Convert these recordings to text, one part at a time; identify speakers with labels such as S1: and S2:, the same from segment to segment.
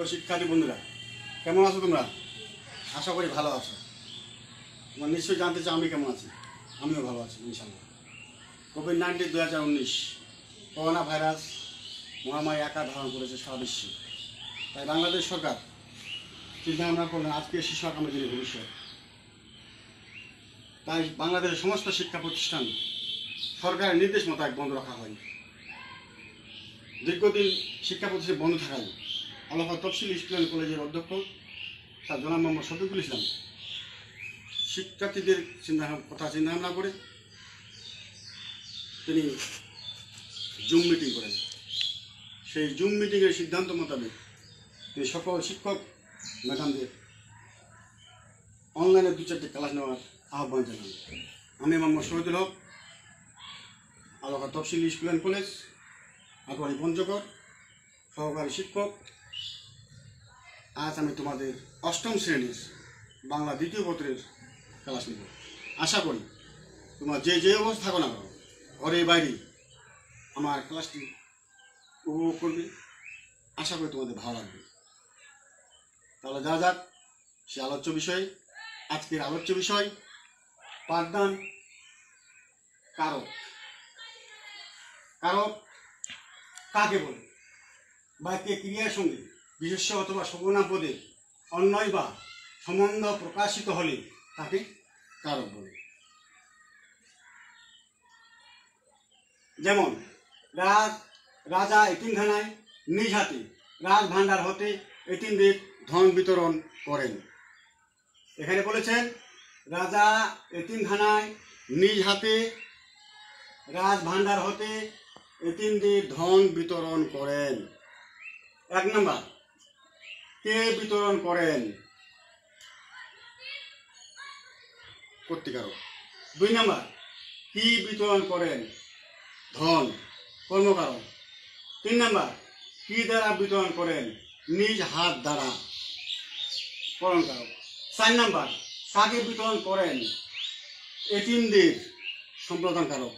S1: প্রিয় শিক্ষার্থী বন্ধুরা কেমন আছো তোমরা? আশা করি ভালো আছো। তোমরা নিশ্চয়ই জানতে চাও আমি কেমন আছি। আমিও ভালো আছি ইনশাল্লাহ কোভিড নাইন্টিন দু হাজার উনিশ করোনা ভাইরাস মহামারী আকার ধারণ করেছে সারা বিশ্বে। তাই বাংলাদেশ সরকার চিন্তা ভাবনা করলেন আজকে শিশু আগামী দিনের ভবিষ্যৎ। তাই বাংলাদেশের সমস্ত শিক্ষা প্রতিষ্ঠান সরকারের নির্দেশ মোতাবেক বন্ধ রাখা হয়। দীর্ঘদিন শিক্ষা প্রতিষ্ঠান বন্ধ থাকায় আলাপা তফসিল স্কুল কলেজের অধ্যক্ষ, তার জনাব মোহাম্মদ শফিকুল ইসলাম। শিক্ষার্থীদের চিন্তা কথা চিন্তা ভাবনা করে তিনি জুম মিটিং করেন। সেই জুম মিটিংয়ের সিদ্ধান্ত মোতাবেক তিনি সকল শিক্ষক, ম্যাডামদের অনলাইনে দু চারটি ক্লাস নেওয়ার আহ্বান জানান। আমি মোহাম্মদ শহীদুল হক আলাপা তফসিল school and college Atwari Panchagarh, সহকারী শিক্ষক আজ আমি তোমাদের অষ্টম শ্রেণির বাংলা দ্বিতীয় পত্রের ক্লাস নেব। আশা করি তোমরা যে যে অবস্থা থাকো না ঘরে বাইরে আমার ক্লাসটি উপভোগ করবে। আশা করি তোমাদের ভালো লাগবে। তাহলে যা যাক, সে আলোচ্য বিষয়ে, আজকের আলোচ্য বিষয়, পাঠদান কারক। কারক কাকে বলে? বাক্যে ক্রিয়ার সঙ্গে বিশেষ্য অথবা সর্বনাম পদে অন্যয় বা সম্বন্ধ প্রকাশিত হলে তাকে কারক বলে। যেমন, রাজ, রাজা এতিমখানায় নিজ হাতে রাজ ভাণ্ডার হতে এতিমদের ধন বিতরণ করেন। এখানে বলেছেন, রাজা এতিমখানায় নিজ হাতে রাজ ভাণ্ডার হতে এতিমদের ধন বিতরণ করেন। এক নম্বর কে বিতরণ করেন? কর্তিকারক দুই নম্বর, কি বিতরণ করেন? ধন, কর্মকারক। তিন নম্বর, কি দ্বারা বিতরণ করেন? নিজ হাত দ্বারা। করণকারক চার নম্বর, কাকে বিতরণ করেন? এটিমদের সম্প্রদানকারক।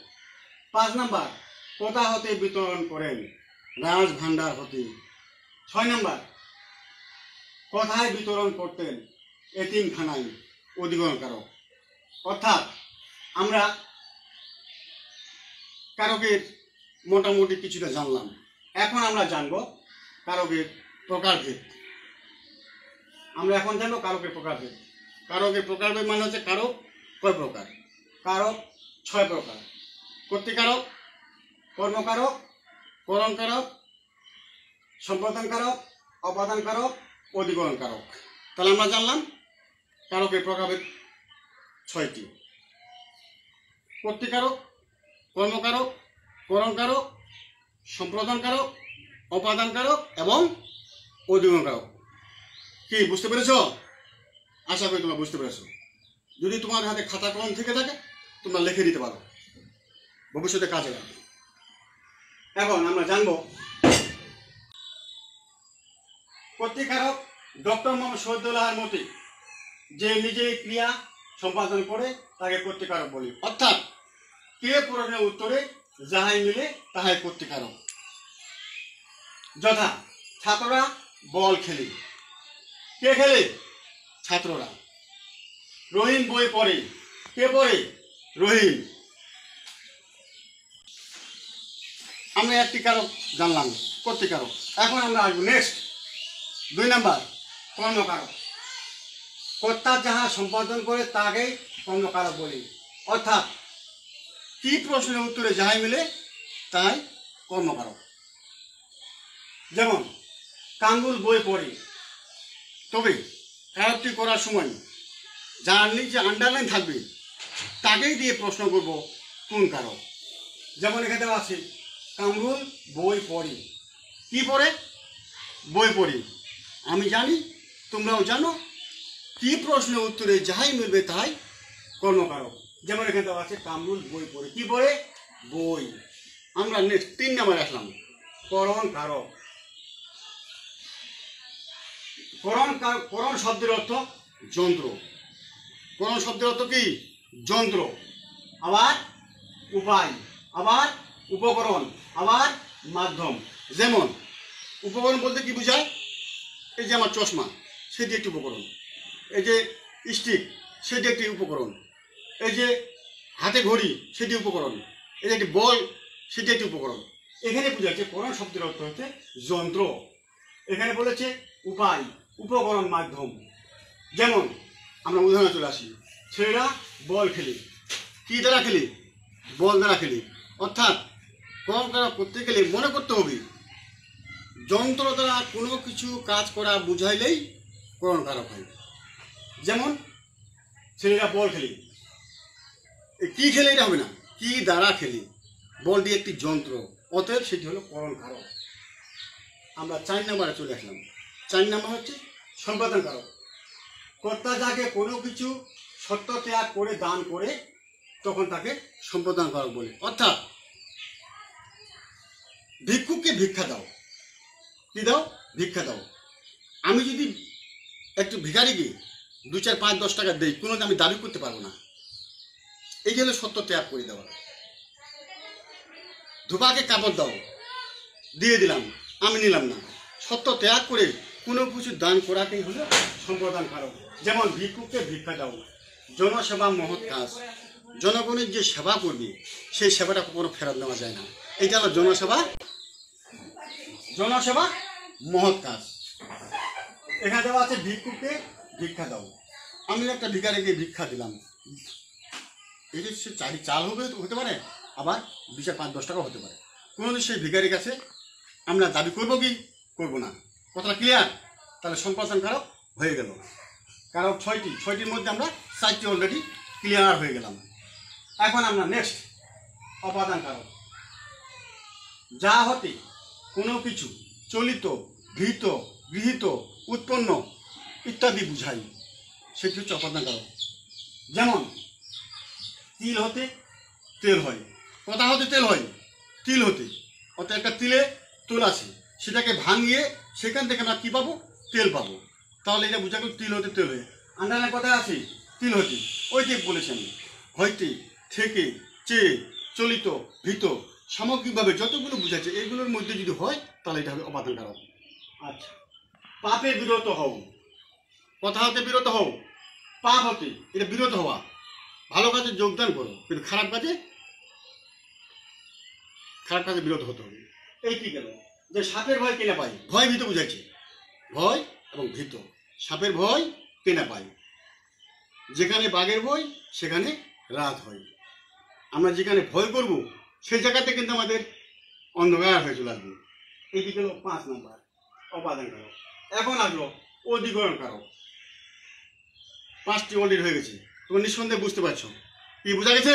S1: পাঁচ নম্বর, কোথা হতে বিতরণ করেন? রাজ ভাণ্ডার হতে। ছয় নম্বর কোথায় বিতরণ করতেন এতিমখানায় অধিগ্রহণকারক। অর্থাৎ আমরা কারকের মোটামুটি কিছুটা জানলাম। এখন আমরা জানব কারকের প্রকারভেদ। আমরা এখন জানব কারকের প্রকারভেদ। কারকের প্রকারভেদ মানে হচ্ছে কারক কয় প্রকার? কারক ছয় প্রকার। কর্তিকারক কর্মকারক করণকারক সম্পাদনকারক অপাদানকারক অধিকরণকারক। তাহলে আমরা জানলাম কারকের প্রকারভেদ ছয়টি। কর্তিকারক, কর্মকারক, করণকারক, সম্প্রদানকারক, অপাদানকারক এবং অধিকরণকারক। কি, বুঝতে পেরেছ? আশা করি তোমরা বুঝতে পেরেছ। যদি তোমার হাতে খাতা কলম থেকে থাকে, তোমরা লিখে দিতে পারো। ভবিষ্যতে কাজে লাগবে। এখন আমরা জানব কর্তৃকারক ডক্টর মোহাম্মদ শহীদুল্লাহর মতে যে নিজে ক্রিয়া সম্পাদন করে তাকে কর্তৃকারক বলি। অর্থাৎ কে পুরনের উত্তরে যাহাই মিলে তাহাই কর্তৃকারক যথা ছাত্ররা বল খেলে। কে খেলে? ছাত্ররা। রহিম বই পড়ে। কে পড়ে? রহিম। আমরা একটি কারক জানলাম কর্তৃকারক এখন আমরা আসব নেক্সট দুই নাম্বার, কর্মকারক। কর্তা যাহা সম্পাদন করে, তাকেই কর্মকারক বলি। অর্থাৎ, কি প্রশ্নের উত্তরে যাহাই মিলে, তাই কর্মকারক। যেমন, কাঙ্গুল বই পড়ে। তবে কারকটি করার সময়, যার নিচে আন্ডারলাইন থাকবে, তাকেই দিয়ে প্রশ্ন করব, কোন কারক? যেমন এখানে আছে কামরুল বই পড়ে। কি পড়ে? বই পড়ি। আমি জানি, তোমরাও জানো, কি প্রশ্নের উত্তরে যাহাই মিলবে তাই কর্মকারক। যেমন এখানে দেওয়া আছে কামরুল বই পড়ে। কি পড়ে? বই। আমরা নেক্সট তিন নাম্বার আসলাম। করণ কারক করণ কার- করণ শব্দের অর্থ যন্ত্র। করণ শব্দের অর্থ কি? যন্ত্র। আবার উপায়। আবার উপকরণ। আবার মাধ্যম। যেমন, উপকরণ বলতে কি বোঝায়? এই যে আমার চশমা, সেটি একটি উপকরণ। এই যে স্টিক সেটি একটি উপকরণ। এই যে হাতে ঘড়ি, সেটি উপকরণ। এই যে একটি বল সেটি একটি উপকরণ। এখানে বোঝাচ্ছে করণ শব্দের অর্থ হচ্ছে যন্ত্র। এখানে বলেছে উপায়, উপকরণ মাধ্যম। যেমন, আমরা উদাহরণে চলে আসি ছেলেরা বল খেলে। কি দ্বারা খেলি? বল দ্বারা খেলি। অর্থাৎ করণ করা করতে গেলে মনে করতে হবে যন্ত্র দ্বারা কোনো কিছু কাজ করা বুঝাইলেই করণ কারক হয়। যেমন ছেলেরা বল খেলি। কি খেলে এটা হবে না? কি দ্বারা খেলি? বলটি একটি যন্ত্র। অতএব সেটি হলো করণ কারক। আমরা চার নাম্বারে চলে আসলাম। চার নাম্বার হচ্ছে সম্পাদন কারক। কর্তা যাকে কোনো কিছু সত্য ত্যাগ করে দান করে, তখন তাকে সম্পাদন কারক বলে। অর্থাৎ ভিক্ষুককে ভিক্ষা দাও। কি দাও ভিক্ষা দাও আমি যদি একটু ভিখারিকে দু চার পাঁচ দশ টাকা দেই কোনো আমি দাবি করতে পারব না। এই হলো সত্য ত্যাগ করে দেওয়া। ধোপাকে কাপড় দাও। দিয়ে দিলাম, আমি নিলাম না। সত্য ত্যাগ করে কোনো কিছু দান করাকেই হলো সম্প্রদান কারক যেমন ভিক্ষুককে ভিক্ষা দাও, জনসেবা মহৎ কাজ। জনগণের যে সেবা করবে, সেই সেবাটা কখনো ফেরত নেওয়া যায় না। এটা হলো জনসেবা জনসেবা মহৎ কাজ। এখানে দেওয়া আছে ভিক্ষুককে ভিক্ষা দাও। আমি একটা ভিখারিকে ভিক্ষা দিলাম। যে সে চারি চাল হবে হতে পারে, আবার দু পাঁচ, দশ টাকা হতে পারে। কোনোদিন সেই ভিখারির কাছে আমরা দাবি করব কি? করব না। কথাটা ক্লিয়ার তাহলে সম্প্রসারণ কারক হয়ে গেল। কারক ছয়টি, ছয়টির মধ্যে আমরা চারটি অলরেডি ক্লিয়ার হয়ে গেলাম। এখন আমরা নেক্সট অপাদান কারক। যা হতে কোনো কিছু, চলিত ভীত গৃহীত, উৎপন্ন ইত্যাদি বুঝাই। সেটি হচ্ছে অপাদান কারক যেমন, তিল হতে তেল হয়। কথা হতে তেল হয়, তিল হতে। অর্থাৎ একটা তিলে তোল আছে, সেটাকে ভাঙিয়ে সেখান থেকে আমরা কী পাবো? তেল পাবো। তাহলে এটা বোঝা গেল তিল হতে তেল হয়ে। আন্ডারলাইন কথা আছে, তিল হতে। ওই যে বলেছেন, হইতে, থেকে, চেয়ে, চলিত ভীত সামগ্রিকভাবে যতগুলো বুঝাচ্ছে, এগুলোর মধ্যে যদি হয়, তাহলে এটা হবে অপাদান কারক আচ্ছা। পাপে বিরত হও। কথা হতে বিরত হও। পাপ হতে, এটা বিরত হওয়া। ভালো কাজে যোগদান করো, কিন্তু খারাপ কাজে খারাপ কাজে বিরত হতে হবে। এই কি গেল? যে সাপের ভয় কেনা পাই ভয় ভীত বুঝাইছে ভয় এবং ভীত। সাপের ভয় কেনা পাই যেখানে বাঘের ভয়, সেখানে রাত হয়। আমরা যেখানে ভয় করব সেই জায়গাতে কিন্তু আমাদের অন্ধকার হয়ে চলে আসবে। এটি গেল পাঁচ নম্বর অপাদান কারক। এখন আসলো অধিকরণ কারক। পাঁচটি অলরেডি হয়ে গেছে। তুমি নিঃসন্দেহে বুঝতে পারছ। কি, বোঝা গেছে?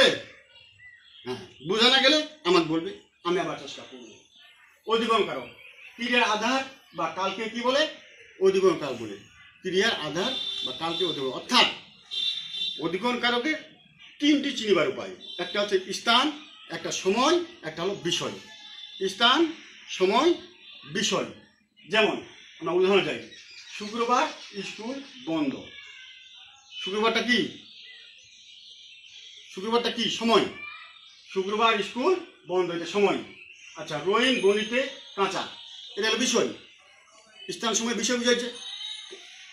S1: হ্যাঁ বোঝা না গেলে আমার বলবে, আমি আবার চেষ্টা করব। অধিকরণ কারক। ক্রিয়ার আধার বা কালকে কি বলে? অধিকরণ কারক বলে। ক্রিয়ার আধার বা কালকে অধিকরণ অর্থাৎ অধিকরণ কারকের তিনটি চিনিবার উপায়। একটা হচ্ছে স্থান একটা সময়, একটা হলো বিষয়। স্থান, সময়, বিষয়। যেমন, আমরা উদাহরণ যাই। শুক্রবার স্কুল বন্ধ। শুক্রবারটা কি? শুক্রবারটা কি? সময়। শুক্রবার স্কুল বন্ধ, এটা সময়। আচ্ছা রোহিন গণিতে কাঁচা। এটা হলো বিষয়। স্থান, সময়, বিষয় বুঝাইছে।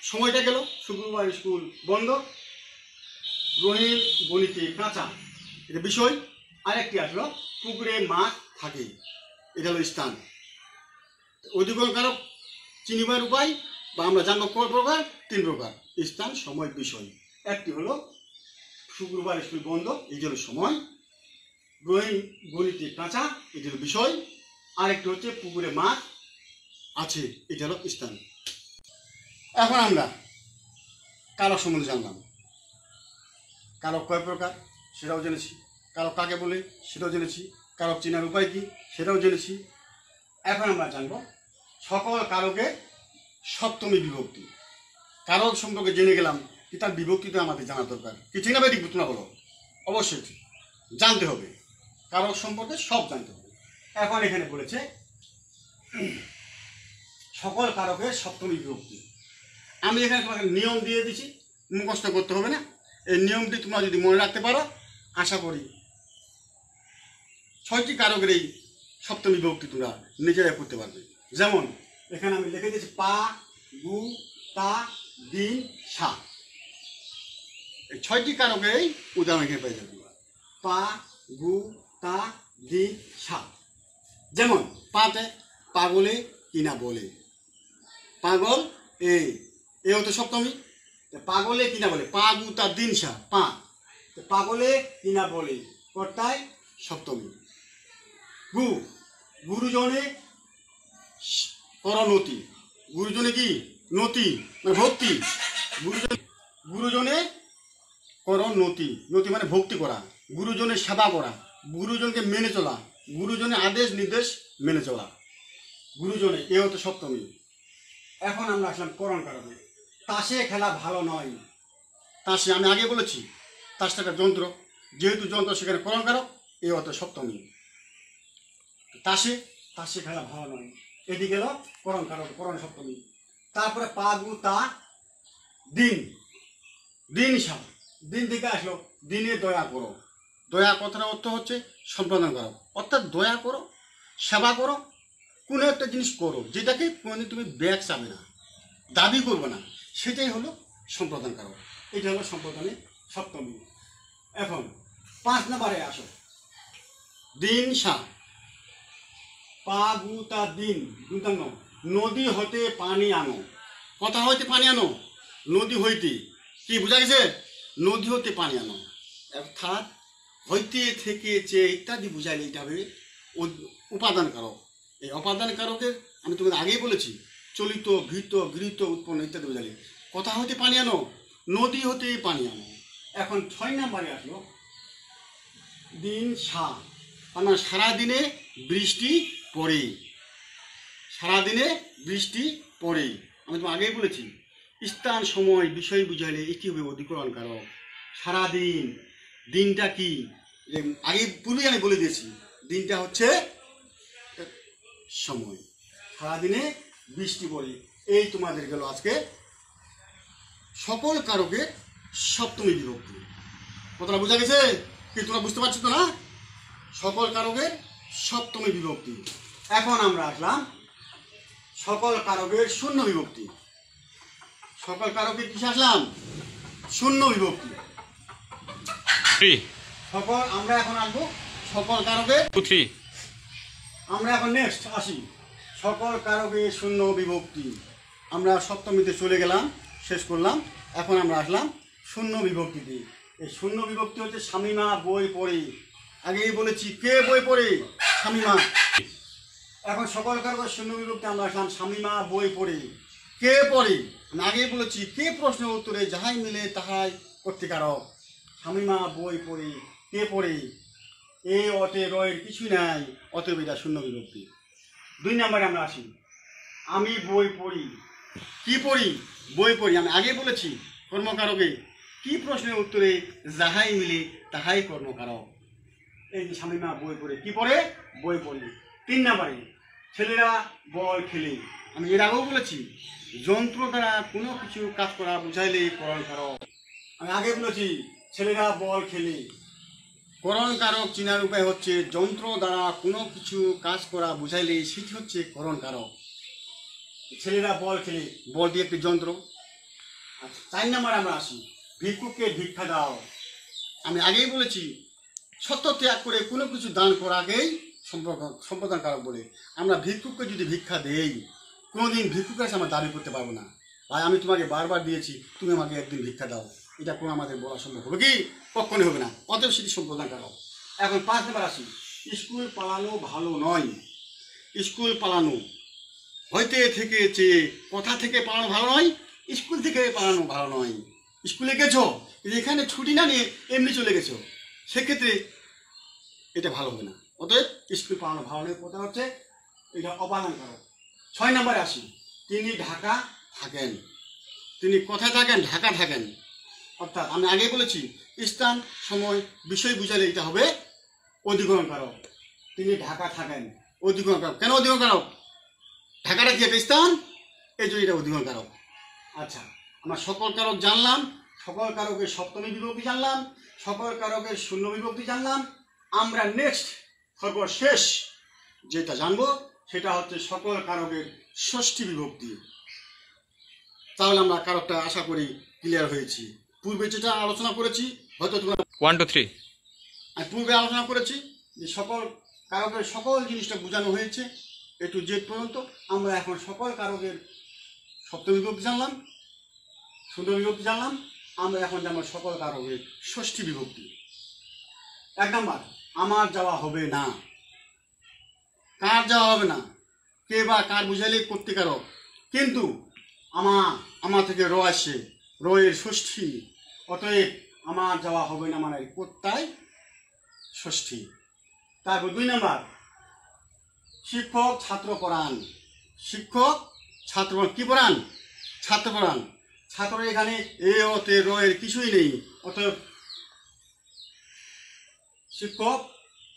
S1: সময়টা গেল, শুক্রবার স্কুল বন্ধ। রোহিন গণিতে কাঁচা। এটা বিষয়। আরেকটি আসলো, পুকুরে মাছ থাকে এটা হলো স্থান। অধিকরণ কারক চিনিবার উপায় বা আমরা জানব কয় প্রকার? তিন প্রকার। স্থান, সময়, বিষয়। একটি হলো শুক্রবার স্কুল বন্ধ, এই হলো সময়। রোহিন গণিতে কাঁচা এটি হলো বিষয়। আরেকটি হচ্ছে পুকুরে মাছ আছে, এটা হলো স্থান। এখন আমরা কারক সম্বন্ধে জানলাম। কারক কয় প্রকার? সেটাও জেনেছি। কারক কাকে বলে সেটাও জেনেছি কারক চেনার উপায় কি সেটাও জেনেছি। এখন আমরা জানব সকল কারকে সপ্তমী বিভক্তি। কারক সম্পর্কে জেনে গেলাম কি তার বিভক্তিটা আমাদের জানা দরকার। কি ঠিক না বেদিক তোমরা বলো অবশ্যই ঠিক। জানতে হবে। কারক সম্পর্কে সব জানতে হবে। এখন এখানে বলেছে, সকল কারকের সপ্তমী বিভক্তি। আমি এখানে তোমাকে নিয়ম দিয়ে দিছি, মুখস্থ করতে হবে না। এই নিয়মটি তোমরা যদি মনে রাখতে পারো, আশা করি ছয়টি কারকের এই সপ্তমী বিভক্তি তোমরা নিজেরাই করতে পারবে। যেমন, এখানে আমি লিখে দিয়েছি পা, গু, তা, দিন, সা। এই ছয়টি কারকেই উদাহরণ এখানে পেয়ে যাবে পা, গু, তা, দিন, সা। যেমন, পাতে পাগলে কিনা বলে। পাগল এই এ হতো সপ্তমী। পাগলে কিনা বলে। পা, গু, তা, দিন, সা। পা। পাগলে কিনা বলে। কর্তায় সপ্তমী। গু, গুরুজনে করনতি গুরুজনে কি? নতি মানে ভক্তি। গুরুজন, গুরুজনে করণ নতি নতি মানে ভক্তি করা। গুরুজনের সেবা করা। গুরুজনকে মেনে চলা। গুরুজনের আদেশ, নির্দেশ মেনে চলা। গুরুজনে, এ হতো সপ্তমী। এখন আমরা আসলাম করণ কারণে। তাসে খেলা ভালো নয়। তাসে, আমি আগে বলেছি, তাসটা একটা যন্ত্র। যেহেতু যন্ত্র সেখানে করণ কারক, এ হতো সপ্তমী। তাসে তাসে খেলা ভালো নয় এটি গেল করণ কারণ করণ সপ্তমী। তারপরে পাগু তা দিন দিন সাপ দিন থেকে আসলো, দিনে দয়া করো। দয়া কথার অর্থ হচ্ছে সম্পাদন করো। অর্থাৎ দয়া করো, সেবা করো, কোনো একটা জিনিস করো, যেটাকে কোনোদিন তুমি ব্যাগ চাবে না, দাবি করবে না। সেটাই হলো সম্পাদন করো। এটা হলো সম্পাদনে সপ্তমী। এখন পাঁচ নম্বরে আসো। দিন পাগুতা দিন দুতান্ন নদী হতে পানি আনো। কথা হইতে পানি আনো? নদী হইতে। কি, বোঝা গেছে? নদী হতে পানি আনো। অর্থাৎ হইতে থেকে যে ইত্যাদি বুঝাইলে এটা হবে উপাদান কারক এই উপাদান কারকের আমি তোমাদের আগেই বলেছি, চলিত ভীত গৃহীত, উৎপন্ন ইত্যাদি বুঝাইলে। কথা হতে পানি আনো, নদী হতে পানি আনো। এখন ছয় নম্বরে আসলো, দিন সা আমার সারাদিনে বৃষ্টি পড়ে। সারাদিনে বৃষ্টি পড়ে। আমি তো আগেই বলেছি, স্থান, সময়, বিষয় বুঝাইলে এটি হবে অধিকরণ কারক সারাদিন, দিনটা কি? আগে পূর্বে আমি বলে দিয়েছি, দিনটা হচ্ছে সময়। সারাদিনে বৃষ্টি পড়ে। এই তোমাদের গেল আজকে সকল কারকের সপ্তমী বিভক্তি। কথাটা বোঝা গেছে? কি তোমরা বুঝতে পারছ তো না? সকল কারকের সপ্তমী বিভক্তি। এখন আমরা আসলাম সকল কারকের শূন্য বিভক্তি। সকল কারকের কিসে আসলাম? শূন্য বিভক্তি। সকল আমরা এখন আসব সকল কারকের। আমরা এখন নেক্সট আসি। সকল কারকের শূন্য বিভক্তি। আমরা সপ্তমীতে চলে গেলাম শেষ করলাম। এখন আমরা আসলাম শূন্য বিভক্তিতে। এই শূন্য বিভক্তি হচ্ছে স্বামীমা বই পড়ে। আগেই বলেছি কে বই পড়ে? স্বামীমা। এখন সকল কারকের শূন্য বিভক্তি আমরা আসলাম স্বামীমা বই পড়ে। কে পড়ে? আমি আগেই বলেছি, কে প্রশ্নের উত্তরে যাহাই মিলে তাহাই কর্তিকারক স্বামীমা বই পড়ে, কে পড়ে? এ অতে রয়ের কিছুই নাই, অতএব এটা শূন্য বিভক্তি। দুই নম্বরে আমরা আসি, আমি বই পড়ি। কি পড়ি? বই পড়ি। আমি আগে বলেছি, কর্মকারকে কি প্রশ্নের উত্তরে যাহাই মিলে তাহাই কর্মকারক। এই যে স্বামীমা বই পড়ে, কি পড়ে? বই পড়ি। তিন নম্বরে ছেলেরা বল খেলে। আমি এর আগেও বলেছি, যন্ত্র দ্বারা কোনো কিছু কাজ করা বুঝাইলে করণ কারক। আমি আগে বলেছি, ছেলেরা বল খেলে। করণ কারক চিনার উপায় হচ্ছে যন্ত্র দ্বারা কোনো কিছু কাজ করা বুঝাইলে সেটি হচ্ছে করণ কারক। ছেলেরা বল খেলে। বল দিয়ে একটি যন্ত্র। আচ্ছা চার নাম্বার আমরা আসি। ভিক্ষুককে ভিক্ষা দাও। আমি আগেই বলেছি, সত্য ত্যাগ করে কোনো কিছু দান করাকেই সম্পর্ক সম্পাদন কারক বলে, আমরা ভিক্ষুককে যদি ভিক্ষা দেই, কোনোদিন ভিক্ষুকের কাছে আমরা দাবি করতে পারব না। ভাই, আমি তোমাকে বারবার দিয়েছি, তুমি আমাকে একদিন ভিক্ষা দাও। এটা কোনো আমাদের বলা সম্ভব হবে কি? কখনই হবে না। অতএব সেটি সম্পাদন কারক। এখন পাঁচ নাম্বার আসি। স্কুল পালানো ভালো নয়। স্কুল পালানো হইতে থেকে চেয়ে কথা থেকে পালানো ভালো নয়, স্কুল থেকে পালানো ভালো নয়। স্কুলে গেছো, এখানে ছুটি না নিয়ে এমনি চলে গেছো। সেক্ষেত্রে এটা ভালো হবে না। অতএব স্কুল পালানো ভালো নয় কথা হচ্ছে এটা অপালন করো ছয় নম্বরে আসি। তিনি ঢাকা থাকেন। তিনি কোথায় থাকেন? ঢাকা থাকেন। অর্থাৎ আমি আগে বলেছি, স্থান, সময়, বিষয় বুঝালে এটা হবে অধিগ্রহণ কারক তিনি ঢাকা থাকেন। অধিগ্রহণ কারক কেন অধিগ্রহণ কারক ঢাকাটা কি একটা স্থান? এই জন্য এটা অধিগ্রহণ কারক আচ্ছা আমরা সকল কারক জানলাম, সকল কারকের সপ্তমী বিভক্তি জানলাম, সকল কারকের শূন্য বিভক্তি জানলাম। আমরা নেক্সট সর্বশেষ যেটা জানব সেটা হচ্ছে সকল কারকের ষষ্ঠী বিভক্তি। তাহলে আমরা কারকটা আশা করি ক্লিয়ার হয়েছি। পূর্বে যেটা আলোচনা করেছি হয়তো তোমরা
S2: ওয়ান টু থ্রি
S1: আমি পূর্বে আলোচনা করেছি যে সকল কারকের সকল জিনিসটা বোঝানো হয়েছে এ টু জেড পর্যন্ত। আমরা এখন সকল কারকের সপ্তমী বিভক্তি জানলাম সুন্দর বিভক্তি জানলাম আমরা এখন জানব সকল কারকের ষষ্ঠী বিভক্তি। এক নাম্বার আমার যাওয়া হবে না। কার যাওয়া হবে না? কে বা কার বুঝাইলে করতে কারক কিন্তু আমার আমার থেকে র আসে। রয়ের ষষ্ঠী। অতএব আমার যাওয়া হবে না মানে কোথায় ষষ্ঠী। তারপর দুই নম্বর, শিক্ষক ছাত্র পড়ান। শিক্ষক ছাত্র কি পড়ান? ছাত্র পড়ান। ছাত্র এখানে এ অতে র এর কিছুই নেই। অতএব শিক্ষক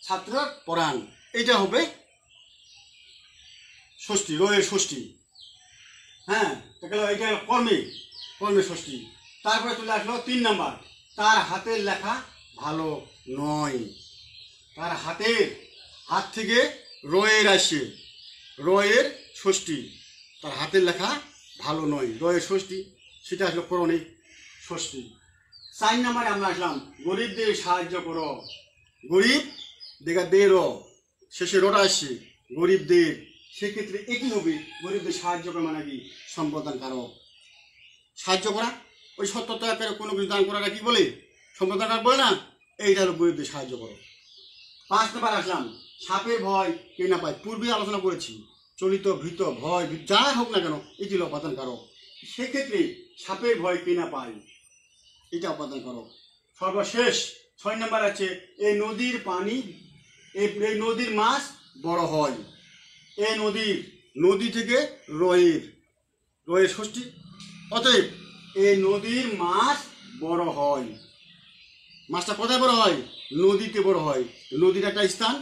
S1: ছাত্র পড়ান। এটা হবে ষষ্ঠী রয়ের ষষ্ঠী। হ্যাঁ গেল এটা হলো কর্মে কর্মে ষষ্ঠী। তারপরে চলে আসলো তিন নাম্বার। তার হাতের লেখা ভালো নয়। তার হাতের, হাত থেকে রয়ের আসে। রয়ের ষষ্ঠী। তার হাতের লেখা ভালো নয়। রয়ের ষষ্ঠী, সেটা আসলো করণে ষষ্ঠী। চার নাম্বারে আমরা আসলাম, গরিবদের সাহায্য করো। গরিব, দেখা দে র শেষে রটা আসছে গরিবদের সেক্ষেত্রে হবে গরিবদের সাহায্য করা মানে কি? সম্প্রদান কারক সাহায্য করা? ওই সত্যতা আকারে কোনো কিছু দান করাটা কি বলে? সম্প্রদান কারক বলে না, এইটা গরিবদের সাহায্য করো। পাঁচ নাম্বার আসলাম, সাপের ভয় কে না পায়? পূর্বে আলোচনা করেছি, চলিত, ভীত, ভয় যা হোক না কেন, এটি হলো উপাদান কারক সেক্ষেত্রে সাপের ভয় কে না পায়? এটা উপাদান কারক সর্বশেষ ছয় নম্বর আছে এই নদীর পানি এই এই নদীর মাছ বড় হয়। এই নদীর, নদী থেকে রয়ের রয়ের ষষ্ঠী। অতএব এই নদীর মাছ বড় হয়। মাছটা কোথায় বড় হয়? নদীতে বড় হয়। নদীর একটা স্থান।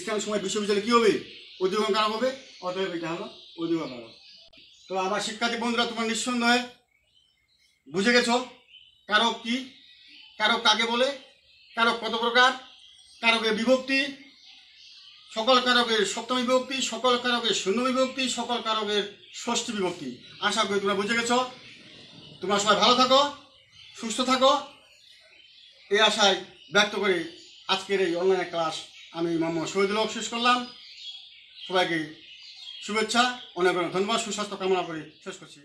S1: স্থান সময় বিশ্ববিদ্যালয় কী হবে? অধিকরণ কারক হবে? অতএব এটা হলো অধিকরণ কারক তো আবার শিক্ষার্থী বন্ধুরা, তোমার নিঃসন্দেহে বুঝে গেছো কারক কি? কারক কাকে বলে? কারক কত প্রকার? কারকের বিভক্তি, সকল কারকের সপ্তমী বিভক্তি, সকল কারকের শূন্য বিভক্তি, সকল কারকের ষষ্ঠী বিভক্তি। আশা করি তোমরা বুঝে গেছো। তোমরা সবাই ভালো থাকো, সুস্থ থাকো। এই আশায় ব্যক্ত করে আজকের এই অনলাইন ক্লাস আমি মোহাম্মদ শহীদুল হক শেষ করলাম। সবাইকে শুভেচ্ছা, অনেক অনেক ধন্যবাদ, সুস্বাস্থ্য কামনা করে শেষ করছি।